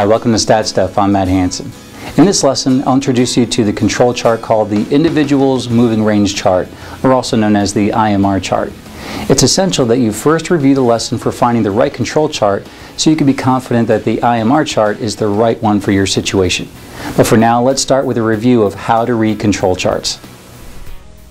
Hi, welcome to Stat Stuff. I'm Matt Hansen. In this lesson, I'll introduce you to the control chart called the Individuals Moving Range Chart, or also known as the IMR chart. It's essential that you first review the lesson for finding the right control chart so you can be confident that the IMR chart is the right one for your situation. But for now, let's start with a review of how to read control charts.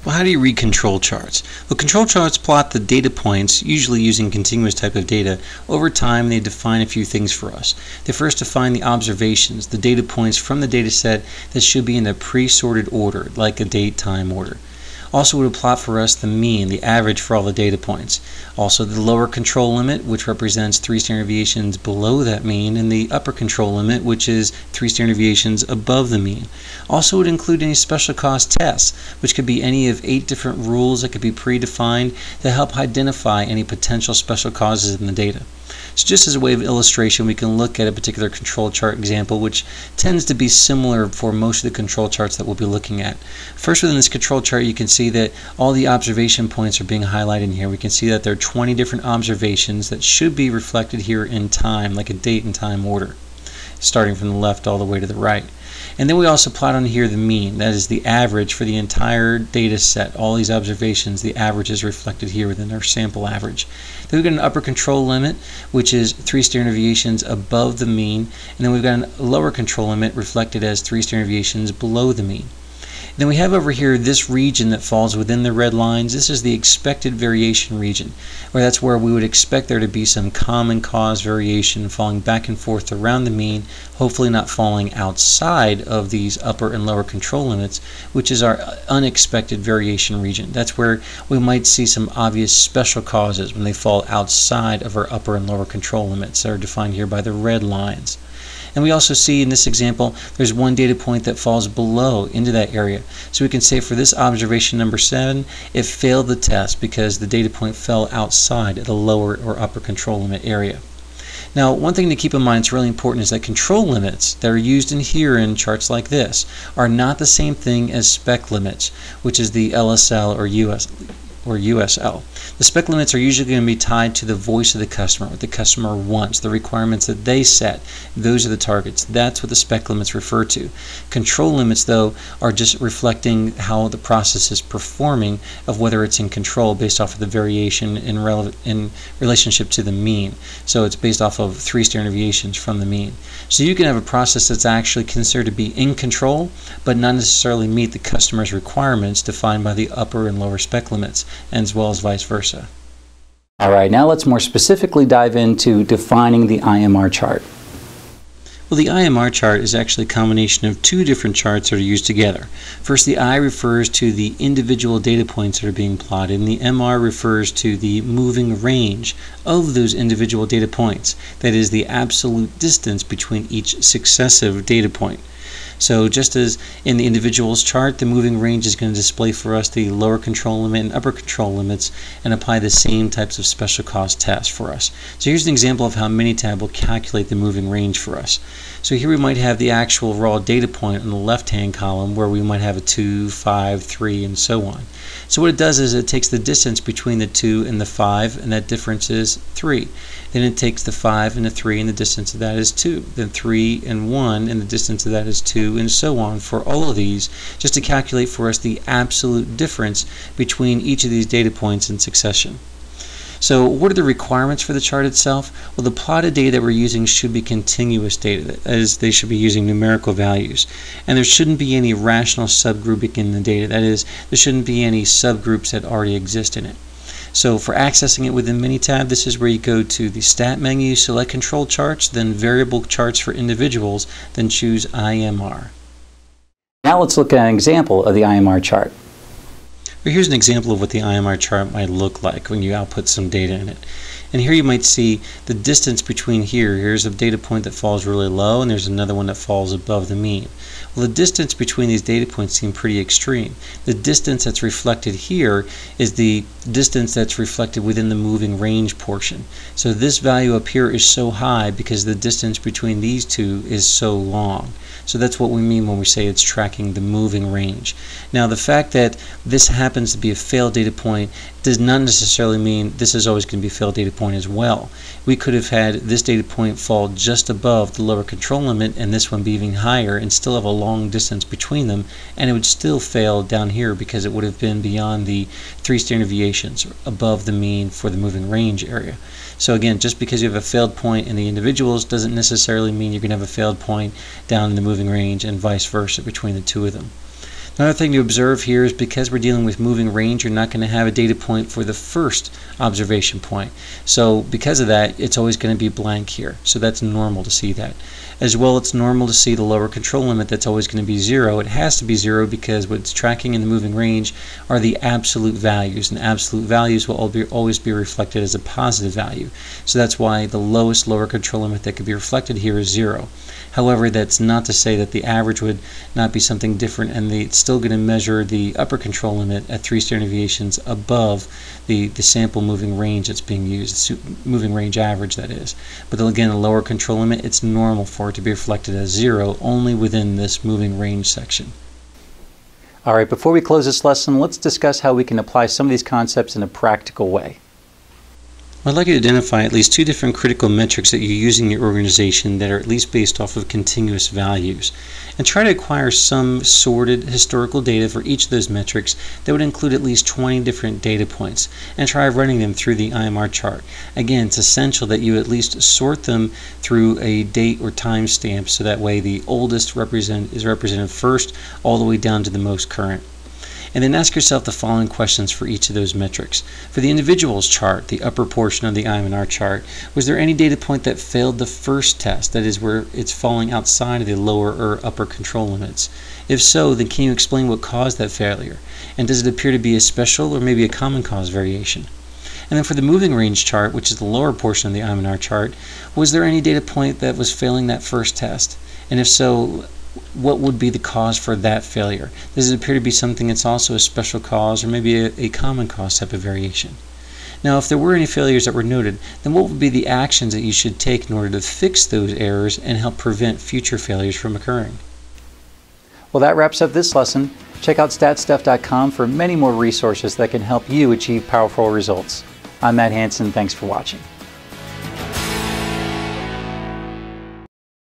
Well, how do you read control charts? Well, control charts plot the data points, usually using continuous type of data. Over time, they define a few things for us. They first define the observations, the data points from the data set that should be in a pre-sorted order, like a date-time order. Also would plot for us the mean, the average for all the data points. Also the lower control limit, which represents three standard deviations below that mean, and the upper control limit, which is three standard deviations above the mean. Also would include any special cause tests, which could be any of eight different rules that could be predefined to help identify any potential special causes in the data. So just as a way of illustration, we can look at a particular control chart example, which tends to be similar for most of the control charts that we'll be looking at. First, within this control chart, you can see that all the observation points are being highlighted here. We can see that there are 20 different observations that should be reflected here in time, like a date and time order, starting from the left all the way to the right. And then we also plot on here the mean, that is the average for the entire data set. All these observations, the average is reflected here within our sample average. Then we've got an upper control limit, which is three standard deviations above the mean, and then we've got a lower control limit reflected as three standard deviations below the mean. Then we have over here this region that falls within the red lines. This is the expected variation region, where that's where we would expect there to be some common cause variation falling back and forth around the mean, hopefully not falling outside of these upper and lower control limits, which is our unexpected variation region. That's where we might see some obvious special causes when they fall outside of our upper and lower control limits that are defined here by the red lines. And we also see in this example, there's one data point that falls below into that area. So we can say for this observation number 7, it failed the test because the data point fell outside the lower or upper control limit area. Now, one thing to keep in mind, it's really important, is that control limits that are used in here in charts like this are not the same thing as spec limits, which is the LSL or US, or USL. The spec limits are usually going to be tied to the voice of the customer, what the customer wants, the requirements that they set. Those are the targets. That's what the spec limits refer to. Control limits, though, are just reflecting how the process is performing of whether it's in control based off of the variation in, relevant, in relationship to the mean. So it's based off of three standard deviations from the mean. So you can have a process that's actually considered to be in control, but not necessarily meet the customer's requirements defined by the upper and lower spec limits as well as vice versa. All right, now let's more specifically dive into defining the IMR chart. Well, the IMR chart is actually a combination of two different charts that are used together. First, the I refers to the individual data points that are being plotted, and the MR refers to the moving range of those individual data points. That is, the absolute distance between each successive data point. So just as in the individuals chart, the moving range is going to display for us the lower control limit and upper control limits and apply the same types of special cause tests for us. So here's an example of how Minitab will calculate the moving range for us. So here we might have the actual raw data point in the left-hand column where we might have a 2, 5, 3, and so on. So what it does is it takes the distance between the 2 and the 5, and that difference is 3. Then it takes the 5 and the 3, and the distance of that is 2. Then 3 and 1, and the distance of that is 2, and so on for all of these, just to calculate for us the absolute difference between each of these data points in succession. So what are the requirements for the chart itself? Well, the plotted data that we're using should be continuous data, as they should be using numerical values. And there shouldn't be any rational subgrouping in the data. That is, there shouldn't be any subgroups that already exist in it. So for accessing it within Minitab, this is where you go to the Stat menu, select Control Charts, then Variable Charts for Individuals, then choose IMR. Now let's look at an example of the IMR chart. Well, here's an example of what the IMR chart might look like when you output some data in it. And here you might see the distance between here. Here's a data point that falls really low, and there's another one that falls above the mean. Well, the distance between these data points seem pretty extreme. The distance that's reflected here is the distance that's reflected within the moving range portion. So this value up here is so high because the distance between these two is so long. So that's what we mean when we say it's tracking the moving range. Now the fact that this happens to be a failed data point does not necessarily mean this is always going to be a failed data point as well. We could have had this data point fall just above the lower control limit and this one be even higher and still have a long distance between them and it would still fail down here because it would have been beyond the three standard deviations above the mean for the moving range area. So again, just because you have a failed point in the individuals doesn't necessarily mean you're going to have a failed point down in the moving range and vice versa between the two of them. Another thing to observe here is because we're dealing with moving range, you're not going to have a data point for the first observation point. So because of that, it's always going to be blank here. So that's normal to see that. As well, it's normal to see the lower control limit that's always going to be zero. It has to be zero because what's tracking in the moving range are the absolute values, and absolute values will always be reflected as a positive value. So that's why the lowest lower control limit that could be reflected here is zero. However, that's not to say that the average would not be something different and it's still going to measure the upper control limit at three standard deviations above the, the sample moving range that's being used, moving range average that is. But again, the lower control limit, it's normal for it to be reflected as zero only within this moving range section. All right, before we close this lesson, let's discuss how we can apply some of these concepts in a practical way. I'd like you to identify at least two different critical metrics that you use in your organization that are at least based off of continuous values. And try to acquire some sorted historical data for each of those metrics that would include at least 20 different data points and try running them through the IMR chart. Again, it's essential that you at least sort them through a date or time stamp so that way the oldest represent, is represented first all the way down to the most current and then ask yourself the following questions for each of those metrics. For the individuals chart, the upper portion of the IMNR chart, was there any data point that failed the first test, that is where it's falling outside of the lower or upper control limits? If so, then can you explain what caused that failure? And does it appear to be a special or maybe a common cause variation? And then for the moving range chart, which is the lower portion of the IMNR chart, was there any data point that was failing that first test? And if so, what would be the cause for that failure? Does it appear to be something that's also a special cause or maybe a, a, common cause type of variation? Now, if there were any failures that were noted, then what would be the actions that you should take in order to fix those errors and help prevent future failures from occurring? Well, that wraps up this lesson. Check out statstuff.com for many more resources that can help you achieve powerful results. I'm Matt Hansen. Thanks for watching.